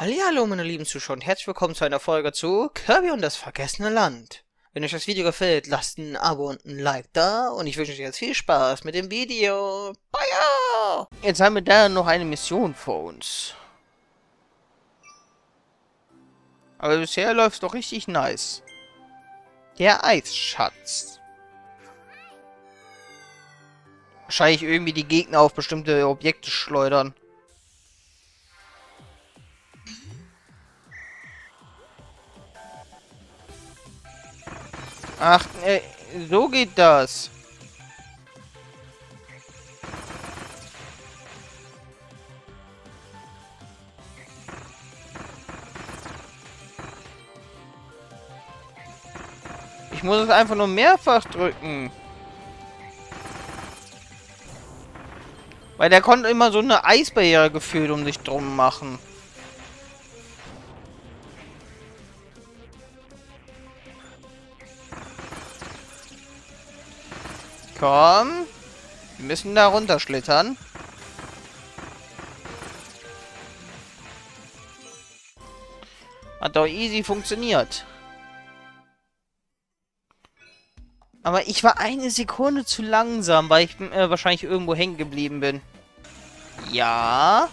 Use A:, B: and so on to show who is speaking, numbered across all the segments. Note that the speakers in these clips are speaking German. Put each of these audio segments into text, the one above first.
A: Hallo meine lieben Zuschauer und herzlich willkommen zu einer Folge zu Kirby und das vergessene Land. Wenn euch das Video gefällt, lasst ein Abo und ein Like da und ich wünsche euch jetzt viel Spaß mit dem Video. Bye! Jetzt haben wir da noch eine Mission vor uns. Aber bisher läuft es doch richtig nice. Der Eisschatz. Wahrscheinlich irgendwie die Gegner auf bestimmte Objekte schleudern. Ach, äh, so geht das. Ich muss es einfach nur mehrfach drücken. Weil der konnte immer so eine Eisbarriere gefühlt um sich drum machen. Komm. Wir müssen da runterschlittern. Hat doch easy funktioniert. Aber ich war eine Sekunde zu langsam, weil ich äh, wahrscheinlich irgendwo hängen geblieben bin. Ja.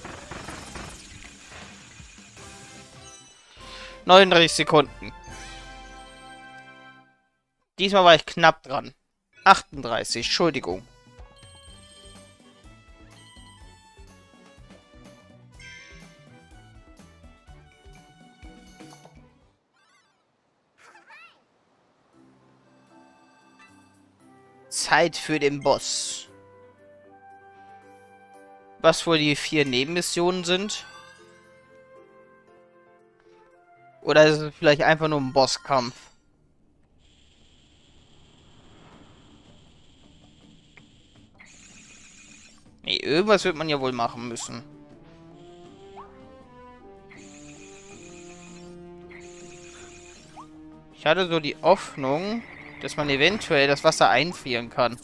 A: 39 Sekunden. Diesmal war ich knapp dran. 38, Entschuldigung. Zeit für den Boss. Was wohl die vier Nebenmissionen sind? Oder ist es vielleicht einfach nur ein Bosskampf? Nee, irgendwas wird man ja wohl machen müssen. Ich hatte so die Hoffnung, dass man eventuell das Wasser einfrieren kann.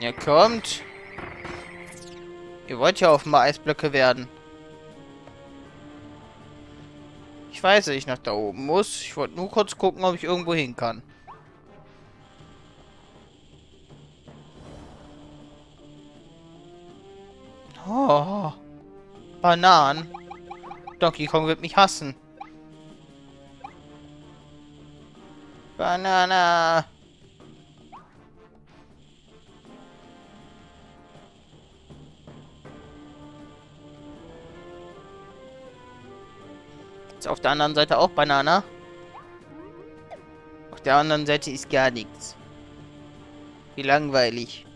A: Ihr kommt. Ihr wollt ja offenbar Eisblöcke werden. Ich weiß, dass ich nach da oben muss. Ich wollte nur kurz gucken, ob ich irgendwo hin kann. Oh. Bananen. Donkey Kong wird mich hassen. Banana. Ist auf der anderen Seite auch Banana? Auf der anderen Seite ist gar nichts. Wie langweilig.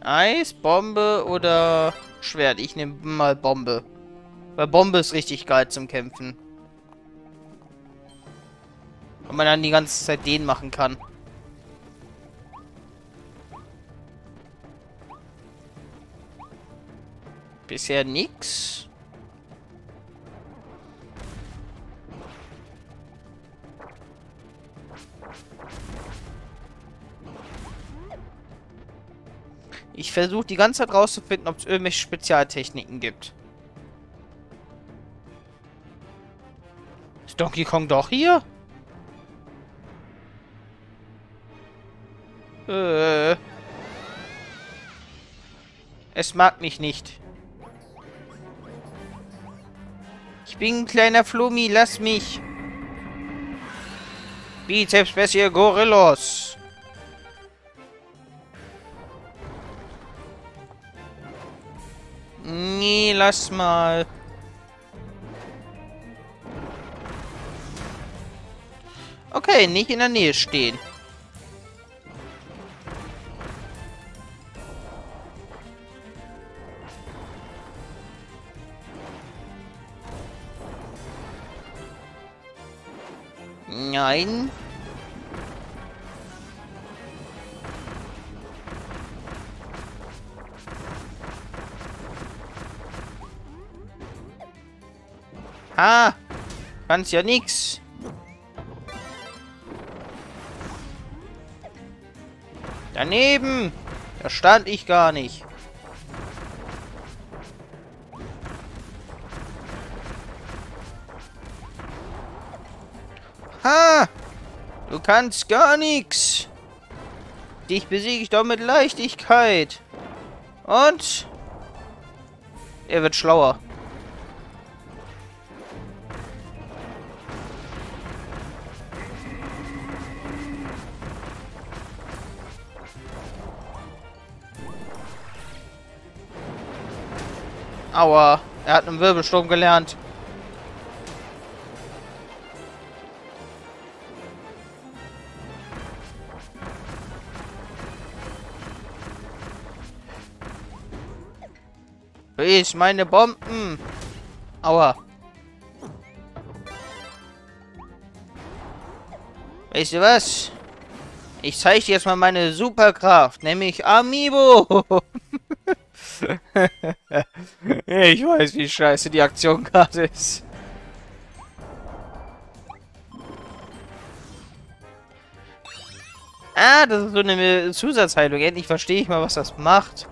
A: Eis, Bombe oder Schwert? Ich nehme mal Bombe. Weil Bombe ist richtig geil zum Kämpfen. Und man dann die ganze Zeit den machen kann. Bisher nix. Ich versuche die ganze Zeit rauszufinden, ob es irgendwelche Spezialtechniken gibt. Ist Donkey Kong doch hier? Äh. Es mag mich nicht. Ich bin ein kleiner Flummi, lass mich. Bizeps Special Gorillos. Nee, lass mal. Okay, nicht in der Nähe stehen. Nein. Ah! Kannst ja nix. Daneben! Da stand ich gar nicht. Du kannst gar nichts. Dich besiege ich doch mit Leichtigkeit. Und? Er wird schlauer. Aua, er hat einen Wirbelsturm gelernt. Ich meine Bomben. Aua. Weißt du was? Ich zeige dir jetzt mal meine Superkraft, nämlich Amiibo. ich weiß, wie scheiße die Aktion gerade ist. Ah, das ist so eine Zusatzheilung. Endlich verstehe ich mal, was das macht.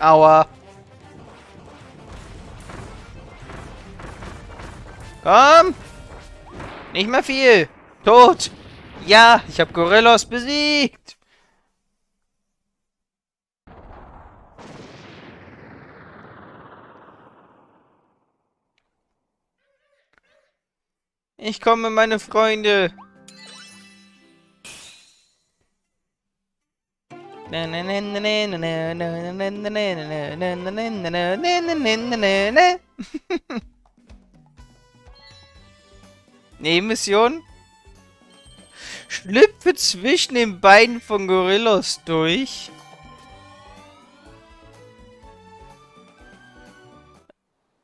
A: Aua. Komm! Nicht mehr viel. Tot. Ja, ich habe Gorillos besiegt. Ich komme, meine Freunde. Nebenmission. Schlüpfe zwischen den Beinen von Gorillos durch.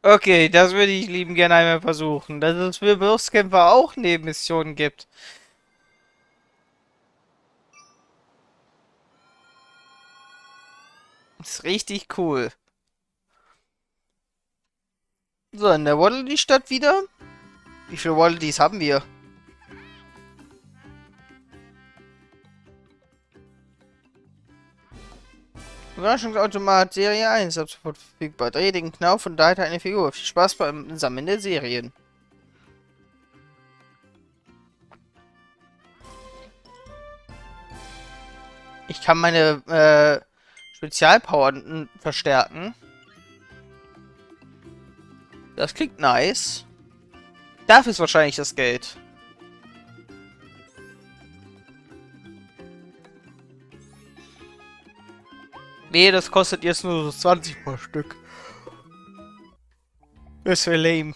A: Okay, das würde ich lieben gerne einmal versuchen. Dass es für Bürstkämpfer auch Nebenmissionen gibt. Ist richtig cool. So, in der Waddle-Stadt wieder. Wie viele Wallabies haben wir? Überraschungsautomat Serie 1 ab sofort verfügbar. Drehe den Knauf und leite eine Figur. Viel Spaß beim Sammeln der Serien. Ich kann meine äh, Spezialpower verstärken. Das klingt nice. Dafür ist wahrscheinlich das Geld. Nee, das kostet jetzt nur so 20 pro Stück. Das wäre lame.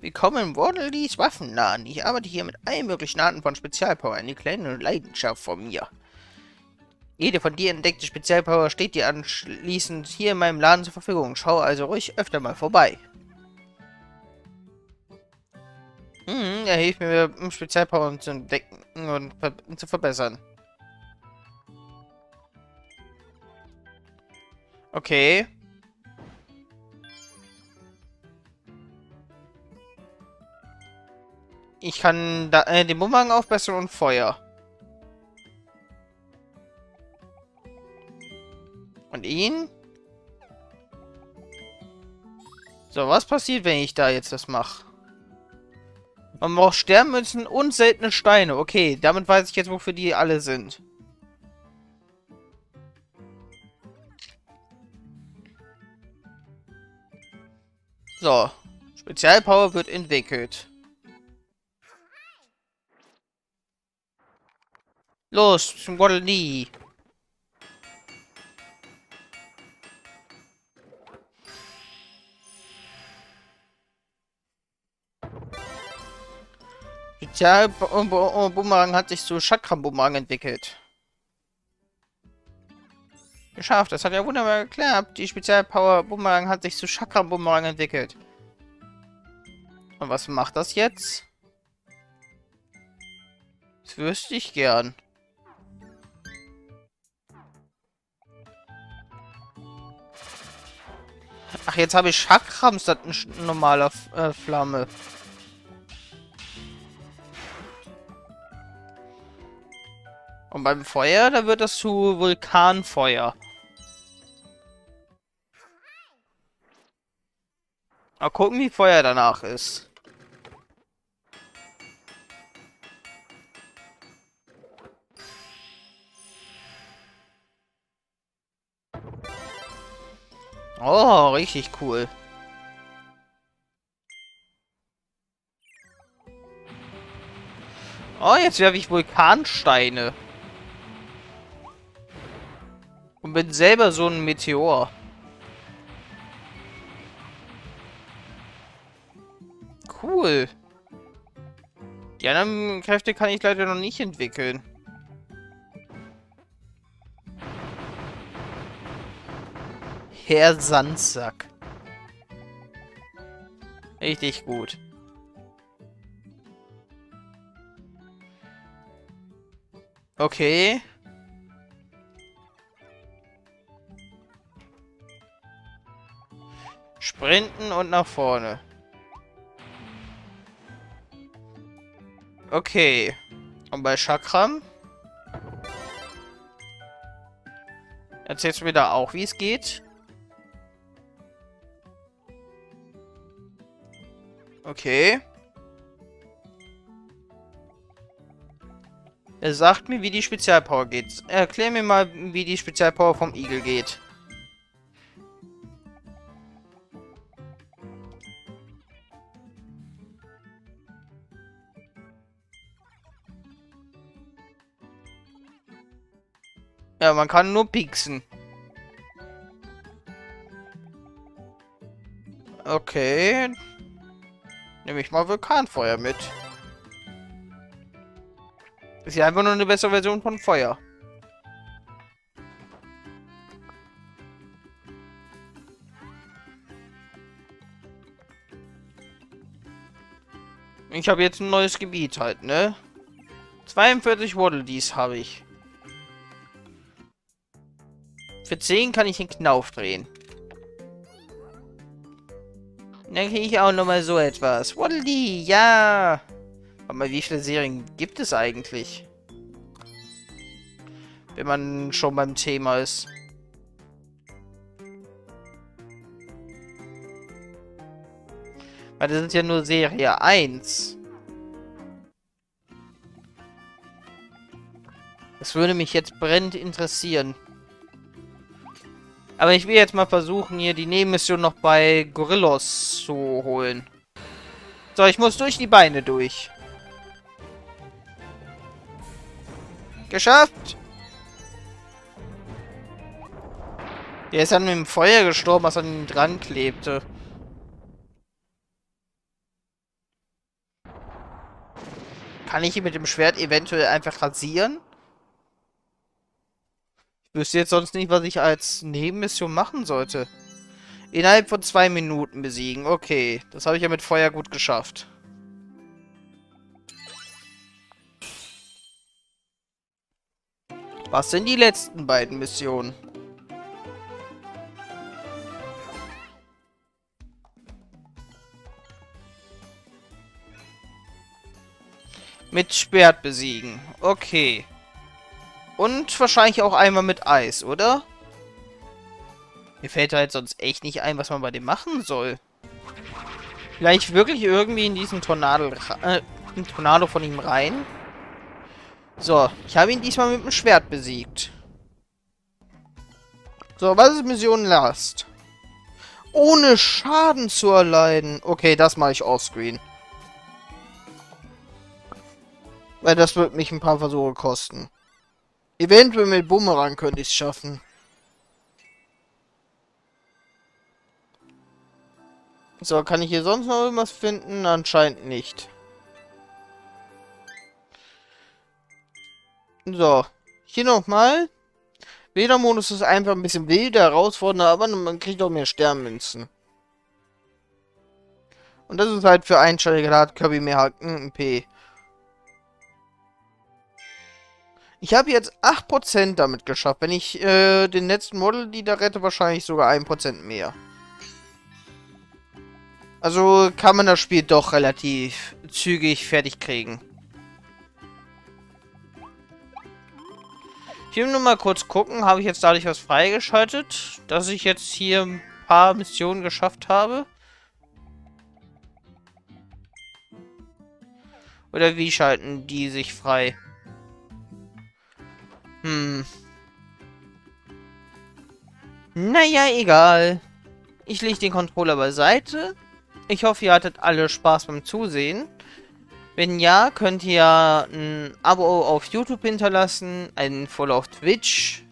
A: Willkommen im Waddledees Waffenladen. Ich arbeite hier mit allen möglichen Arten von Spezialpower. Eine kleine Leidenschaft von mir. Jede von dir entdeckte Spezialpower steht dir anschließend hier in meinem Laden zur Verfügung. Schau also ruhig öfter mal vorbei. Hm, er hilft mir, Spezialpower zu entdecken und zu verbessern. Okay. Ich kann da, äh, den Bumerang aufbessern und Feuer. Und ihn? So, was passiert, wenn ich da jetzt das mache? Man braucht Sternmünzen und seltene Steine. Okay, damit weiß ich jetzt, wofür die alle sind. So. Spezialpower wird entwickelt. Los, zum Waddle Nie. Spezial-Bumerang hat sich zu Chakra-Bumerang entwickelt. Geschafft, das hat ja wunderbar geklappt. Die Spezial-Power-Bumerang hat sich zu Chakra-Bumerang entwickelt. Und was macht das jetzt? Das wüsste ich gern. Ach, jetzt habe ich Chakram statt normaler äh, Flamme. Und beim Feuer, da wird das zu Vulkanfeuer. Mal gucken, wie Feuer danach ist. Oh, richtig cool. Oh, jetzt werfe ich Vulkansteine. Bin selber so ein Meteor. Cool. Die anderen Kräfte kann ich leider noch nicht entwickeln. Herr Sandsack. Richtig gut. Okay. Sprinten und nach vorne. Okay. Und bei Chakram? Erzählst du mir da auch, wie es geht? Okay. Er sagt mir, wie die Spezialpower geht. Erklär mir mal, wie die Spezialpower vom Igel geht. Ja, man kann nur pieksen. Okay. Nehme ich mal Vulkanfeuer mit. Ist ja einfach nur eine bessere Version von Feuer. Ich habe jetzt ein neues Gebiet halt, ne? 42 Waddle habe ich. Für 10 kann ich den Knauf drehen. Dann kriege ich auch nochmal so etwas. Waddle ja! Warte mal, wie viele Serien gibt es eigentlich? Wenn man schon beim Thema ist. Weil das sind ja nur Serie 1. Das würde mich jetzt brennend interessieren. Aber ich will jetzt mal versuchen, hier die Nebenmission noch bei Gorillos zu holen. So, ich muss durch die Beine durch. Geschafft! Der ist dann mit dem Feuer gestorben, was an ihm dran klebte. Kann ich ihn mit dem Schwert eventuell einfach rasieren? Wüsste jetzt sonst nicht, was ich als Nebenmission machen sollte. Innerhalb von zwei Minuten besiegen. Okay, das habe ich ja mit Feuer gut geschafft. Was sind die letzten beiden Missionen? Mit Schwert besiegen. Okay. Und wahrscheinlich auch einmal mit Eis, oder? Mir fällt halt sonst echt nicht ein, was man bei dem machen soll. Vielleicht wirklich irgendwie in diesen Tornado, äh, Tornado von ihm rein? So, ich habe ihn diesmal mit dem Schwert besiegt. So, was ist Mission Last? Ohne Schaden zu erleiden. Okay, das mache ich offscreen. Weil das wird mich ein paar Versuche kosten. Eventuell mit Bumerang könnte ich es schaffen. So, kann ich hier sonst noch irgendwas finden? Anscheinend nicht. So, hier nochmal. Weder-Modus ist einfach ein bisschen wilder, herausfordernder, aber man kriegt auch mehr Sternmünzen. Und das ist halt für Einsteiger, da hat Kirby mehr Haken, ein P. Ich habe jetzt 8% damit geschafft. Wenn ich äh, den letzten Model Leader rette, wahrscheinlich sogar 1% mehr. Also kann man das Spiel doch relativ zügig fertig kriegen. Ich will nur mal kurz gucken, habe ich jetzt dadurch was freigeschaltet, dass ich jetzt hier ein paar Missionen geschafft habe? Oder wie schalten die sich frei? Hm. Naja, egal. Ich lege den Controller beiseite. Ich hoffe, ihr hattet alle Spaß beim Zusehen. Wenn ja, könnt ihr ein Abo auf YouTube hinterlassen, ein Follow auf Twitch.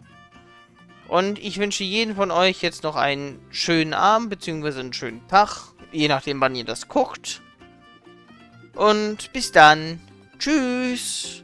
A: Und ich wünsche jedem von euch jetzt noch einen schönen Abend, beziehungsweise einen schönen Tag. Je nachdem, wann ihr das guckt. Und bis dann. Tschüss.